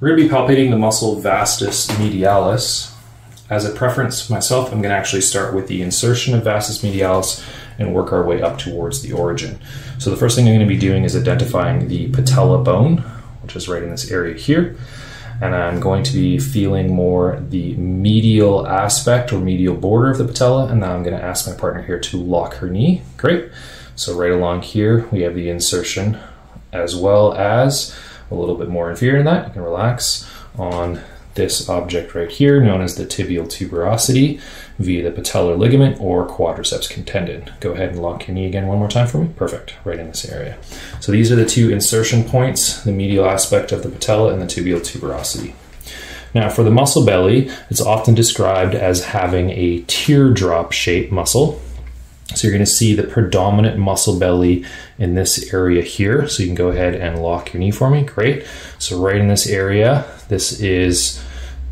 We're going to be palpating the muscle vastus medialis. As a preference myself, I'm going to actually start with the insertion of vastus medialis and work our way up towards the origin. So the first thing I'm going to be doing is identifying the patella bone, which is right in this area here. And I'm going to be feeling more the medial aspect or medial border of the patella. And now I'm going to ask my partner here to lock her knee. Great. So right along here, we have the insertion as well as a little bit more inferior than that. You can relax on this object right here, known as the tibial tuberosity, via the patellar ligament or quadriceps contendon. Go ahead and lock your knee again one more time for me. Perfect, right in this area. So these are the two insertion points, the medial aspect of the patella and the tibial tuberosity. Now, for the muscle belly, it's often described as having a teardrop shaped muscle. So you're going to see the predominant muscle belly in this area here. So you can go ahead and lock your knee for me. Great. So right in this area, this is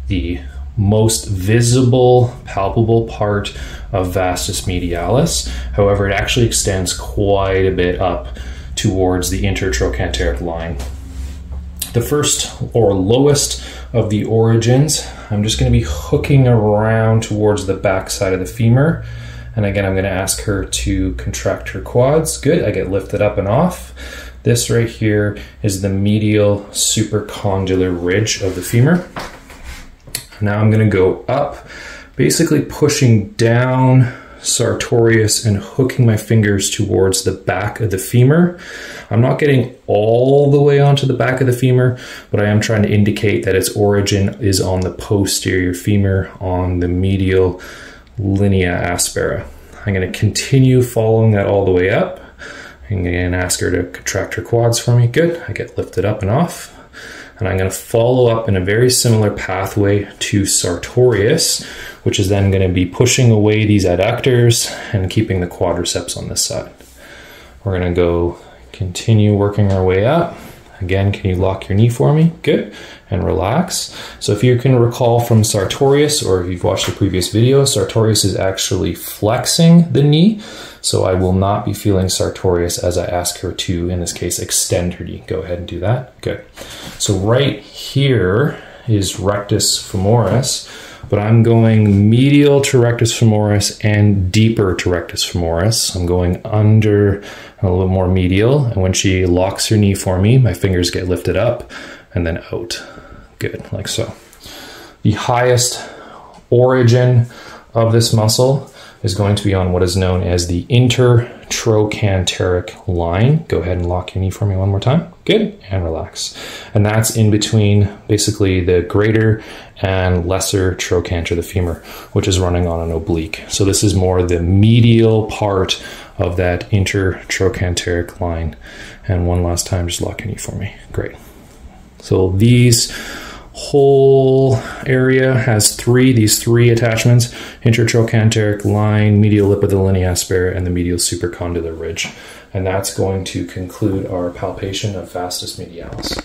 the most visible, palpable part of vastus medialis. However, it actually extends quite a bit up towards the intertrochanteric line. The first or lowest of the origins, I'm just going to be hooking around towards the back side of the femur and again, I'm going to ask her to contract her quads. Good. I get lifted up and off. This right here is the medial supracondylar ridge of the femur. Now I'm going to go up, basically pushing down sartorius and hooking my fingers towards the back of the femur. I'm not getting all the way onto the back of the femur, but I am trying to indicate that its origin is on the posterior femur on the medial linea aspera. I'm going to continue following that all the way up. I'm going to ask her to contract her quads for me. Good. I get lifted up and off. And I'm going to follow up in a very similar pathway to sartorius, which is then going to be pushing away these adductors and keeping the quadriceps on this side. We're going to go continue working our way up. Again, can you lock your knee for me? Good. And relax. So if you can recall from Sartorius, or if you've watched the previous video, Sartorius is actually flexing the knee. So I will not be feeling Sartorius as I ask her to, in this case, extend her knee. Go ahead and do that. Good. So right here is rectus femoris but I'm going medial to rectus femoris and deeper to rectus femoris. I'm going under a little more medial. And when she locks her knee for me, my fingers get lifted up and then out. Good, like so. The highest origin of this muscle is going to be on what is known as the intertrochanteric line. Go ahead and lock your knee for me one more time. Good, and relax. And that's in between basically the greater and lesser trochanter, the femur, which is running on an oblique. So this is more the medial part of that intertrochanteric line. And one last time, just lock your knee for me. Great. So these whole area has three, these three attachments, intertrochanteric line, medial lip of the linea aspera, and the medial supracondylar ridge. And that's going to conclude our palpation of vastus medialis.